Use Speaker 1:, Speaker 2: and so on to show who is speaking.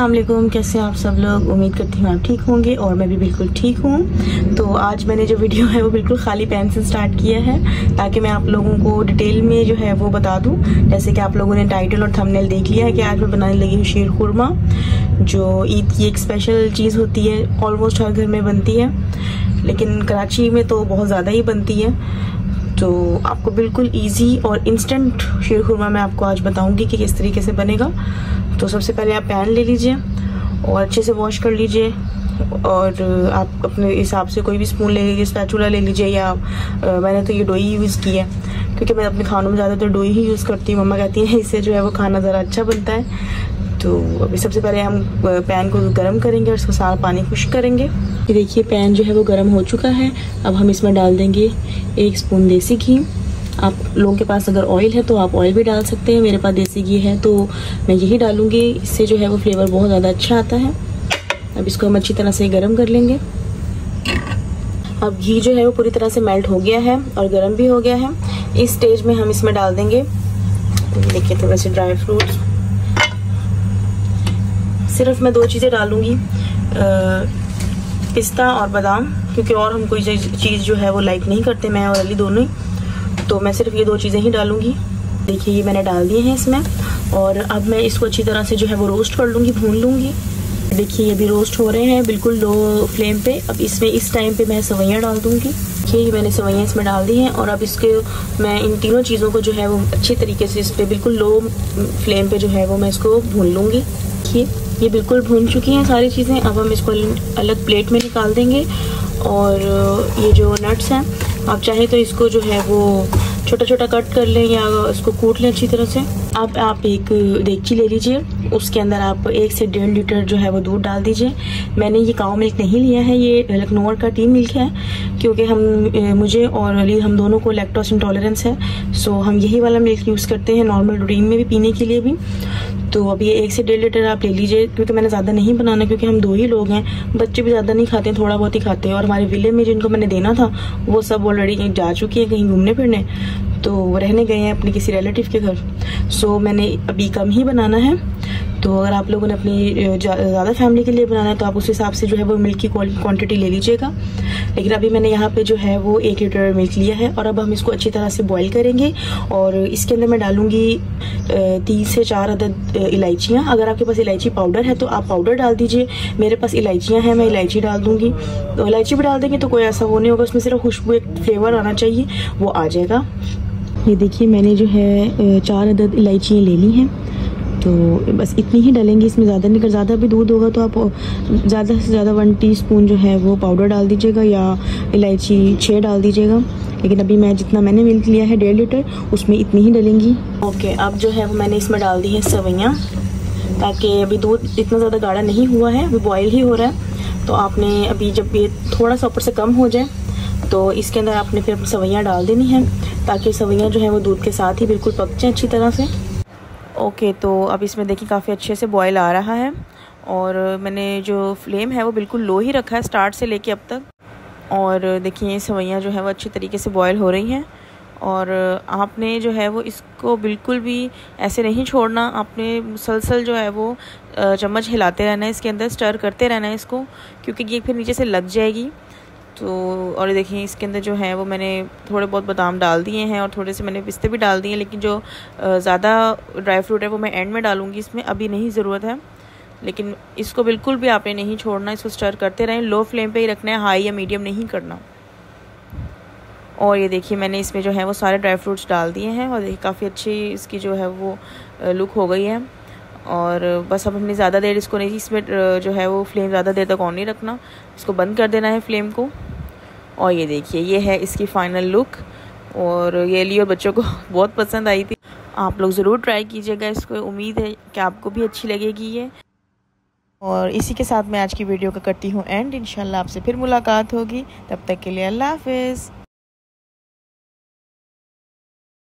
Speaker 1: वालेकुम कैसे हैं आप सब लोग? उम्मीद करती हूँ आप ठीक होंगे और मैं भी बिल्कुल ठीक हूँ। तो आज मैंने जो वीडियो है, वो बिल्कुल खाली पेन से स्टार्ट किया है, ताकि मैं आप लोगों को डिटेल में जो है वो बता दूँ। जैसे कि आप लोगों ने टाइटल और थंबनेल देख लिया है कि आज मैं बनाने लगी हूँ शीर खुरमा, जो ईद की एक स्पेशल चीज़ होती है ऑलमोस्ट हर घर में बनती है, लेकिन कराची में तो बहुत ज़्यादा ही बनती है। तो आपको बिल्कुल इजी और इंस्टेंट शीर खुरमा मैं आपको आज बताऊँगी कि किस तरीके से बनेगा। तो सबसे पहले आप पैन ले लीजिए और अच्छे से वॉश कर लीजिए और आप अपने हिसाब से कोई भी स्पून ले लीजिए स्पैचूला ले लीजिए या आ, मैंने तो ये डोई यूज़ की है। क्योंकि मैं अपने खानों में ज़्यादातर डोई ही यूज़ करती हूँ। मम्मा कहती हैं, इससे जो है वो खाना ज़रा अच्छा बनता है। तो अभी सबसे पहले हम पैन को गर्म करेंगे और उसका सारा पानी खुश करेंगे। ये देखिए, पैन जो है वो गर्म हो चुका है। अब हम इसमें डाल देंगे एक स्पून देसी घी। आप लोगों के पास अगर ऑयल है तो आप ऑयल भी डाल सकते हैं। मेरे पास देसी घी है तो मैं यही डालूँगी। इससे जो है वो फ्लेवर बहुत ज़्यादा अच्छा आता है। अब इसको हम अच्छी तरह से गर्म कर लेंगे। अब घी जो है वो पूरी तरह से मेल्ट हो गया है और गर्म भी हो गया है। इस स्टेज में हम इसमें डाल देंगे। देखिए थोड़े से ड्राई फ्रूट्स सिर्फ़ मैं दो चीज़ें डालूँगी पिस्ता और बादाम, क्योंकि और हम कोई चीज़ जो है वो लाइक नहीं करते, मैं और अली दोनों ही। तो मैं सिर्फ़ ये दो चीज़ें ही डालूँगी। देखिए ये मैंने डाल दिए हैं इसमें। और अब मैं इसको अच्छी तरह से जो है वो रोस्ट कर लूँगी, भून लूँगी। देखिए, ये भी रोस्ट हो रहे हैं बिल्कुल लो फ्लेम पे। अब इसमें इस टाइम पे मैं सवैयाँ डाल दूँगी। देखिए मैंने सवैयाँ इसमें डाल दी हैं और अब इसके मैं इन तीनों चीज़ों को जो है वो अच्छे तरीके से इस पर बिल्कुल लो फ्लेम पे जो है वो मैं इसको भून लूँगी। देखिए, ये बिल्कुल भून चुकी हैं सारी चीज़ें। अब हम इसको अलग प्लेट में निकाल देंगे और ये जो नट्स हैं, आप चाहे तो इसको जो है वो छोटा छोटा कट कर लें या इसको कूट लें अच्छी तरह से। अब आप एक देगची ले लीजिए। उसके अंदर आप एक से डेढ़ लीटर जो है वो दूध डाल दीजिए। मैंने ये काव मिल्क नहीं लिया है, ये लखनऊ का टी मिल्क है, क्योंकि हम मुझे और अली, हम दोनों को लैक्टोस इंटॉलरेंस है। सो हम यही वाला मिल्क यूज़ करते हैं नॉर्मल रूटीन में भी, पीने के लिए भी। तो अब ये एक से डेढ़ लीटर आप ले लीजिए, क्योंकि मैंने ज़्यादा नहीं बनाना, क्योंकि हम दो ही लोग हैं। बच्चे भी ज़्यादा नहीं खाते थोड़ा बहुत ही खाते हैं। और हमारे विले में जिनको मैंने देना था, वो सब ऑलरेडी जा चुकी है, कहीं घूमने फिरने। तो वो रहने गए हैं अपने किसी रिलेटिव के घर। सो मैंने अभी कम ही बनाना है। तो अगर आप लोगों ने अपनी ज़्यादा फैमिली के लिए बनाना है तो आप उस हिसाब से जो है वो मिल्क की क्वांटिटी ले लीजिएगा। लेकिन अभी मैंने यहाँ पे जो है वो एक लीटर मिल्क लिया है और अब हम इसको अच्छी तरह से बॉईल करेंगे और इसके अंदर मैं डालूँगी तीन से चार अदद इलायचियाँ। अगर आपके पास इलायची पाउडर है तो आप पाउडर डाल दीजिए। मेरे पास इलायचियाँ हैं, मैं इलायची डाल दूँगी। तो इलायची भी डाल देंगे तो कोई ऐसा वो नहीं होगा, उसमें सिर्फ़ खुशबू, एक फ्लेवर आना चाहिए, वो आ जाएगा। ये देखिए मैंने जो है चार अदद इलायचियाँ ले ली हैं। तो बस इतनी ही डालेंगे इसमें ज़्यादा नहीं कर ज़्यादा भी दूध होगा तो आप, ज़्यादा से ज़्यादा वन टीस्पून जो है वो पाउडर डाल दीजिएगा या इलायची छः डाल दीजिएगा। लेकिन अभी मैं जितना मैंने मिल्क लिया है डेढ़ लीटर, उसमें इतनी ही डलेंगी। ओके अब जो है वो मैंने इसमें डाल दी है सवैयाँ ताकि अभी दूध इतना ज़्यादा गाढ़ा नहीं हुआ है अभी बॉयल ही हो रहा है। तो आपने अभी जब ये थोड़ा सा ऊपर से कम हो जाए तो इसके अंदर आपने फिर सवैयाँ डाल देनी है, ताकि सवैयाँ जो है वो दूध के साथ ही बिल्कुल पक जाए अच्छी तरह से। ओके तो अब इसमें देखिए काफ़ी अच्छे से बॉयल आ रहा है और मैंने जो फ्लेम है वो बिल्कुल लो ही रखा है स्टार्ट से लेके अब तक। और देखिए सवैयाँ जो है वो अच्छे तरीके से बॉयल हो रही हैं। और आपने जो है वो इसको बिल्कुल भी ऐसे नहीं छोड़ना, आपने मुसलसल जो है वो चम्मच हिलाते रहना है इसके अंदर स्टर करते रहना है इसको, क्योंकि ये फिर नीचे से लग जाएगी। तो और देखिए, इसके अंदर जो है वो मैंने थोड़े बहुत बादाम डाल दिए हैं और थोड़े से मैंने पिस्ते भी डाल दिए हैं, लेकिन जो ज़्यादा ड्राई फ्रूट है वो मैं एंड में डालूँगी, इसमें अभी नहीं ज़रूरत है। लेकिन इसको बिल्कुल भी आपने नहीं छोड़ना, इसको स्टर करते रहें लो फ्लेम पे ही रखना है हाई या मीडियम नहीं करना। और ये देखिए, मैंने इसमें जो है वो सारे ड्राई फ्रूट्स डाल दिए हैं, और देखिए काफ़ी अच्छी इसकी जो है वो लुक हो गई है। और बस अब हमने ज़्यादा देर इसको नहीं, इसमें जो है वो फ्लेम ज़्यादा देर तक ऑन नहीं रखना। इसको बंद कर देना है फ्लेम को। और ये देखिए, ये है इसकी फ़ाइनल लुक और ये ली और बच्चों को बहुत पसंद आई थी। आप लोग ज़रूर ट्राई कीजिएगा इसको, उम्मीद है कि आपको भी अच्छी लगेगी ये। और इसी के साथ मैं आज की वीडियो का करती हूँ एंड इंशाल्लाह आपसे फिर मुलाकात होगी। तब तक के लिए अल्लाह हाफिज़।